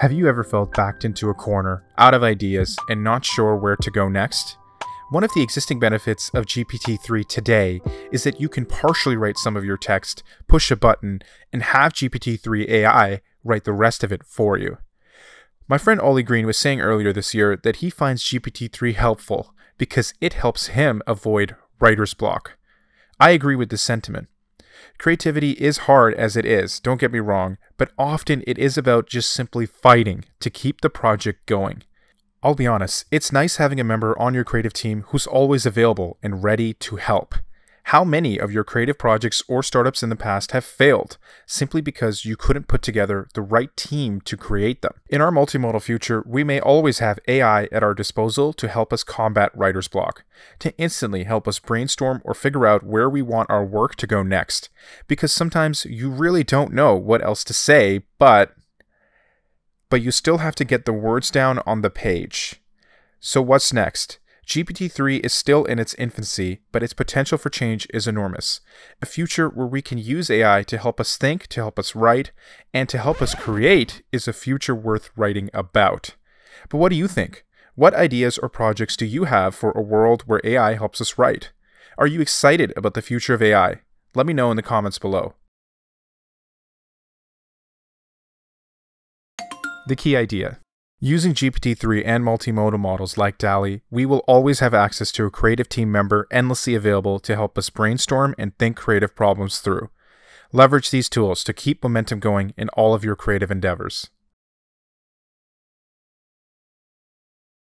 Have you ever felt backed into a corner, out of ideas, and not sure where to go next? One of the existing benefits of GPT 3 today is that you can partially write some of your text, push a button, and have GPT 3 AI write the rest of it for you. My friend Ollie Green was saying earlier this year that he finds GPT 3 helpful because it helps him avoid writer's block. I agree with this sentiment. Creativity is hard as it is, don't get me wrong, but often it is about just simply fighting to keep the project going. I'll be honest, it's nice having a member on your creative team who's always available and ready to help. How many of your creative projects or startups in the past have failed simply because you couldn't put together the right team to create them? In our multimodal future, we may always have AI at our disposal to help us combat writer's block, to instantly help us brainstorm or figure out where we want our work to go next. Because sometimes you really don't know what else to say, but but you still have to get the words down on the page. So what's next? GPT 3 is still in its infancy, but its potential for change is enormous. A future where we can use AI to help us think, to help us write, and to help us create is a future worth writing about. But what do you think? What ideas or projects do you have for a world where AI helps us write? Are you excited about the future of AI? Let me know in the comments below. The key idea Using GPT-3 and multimodal models like DALL-E, we will always have access to a creative team member endlessly available to help us brainstorm and think creative problems through. Leverage these tools to keep momentum going in all of your creative endeavors.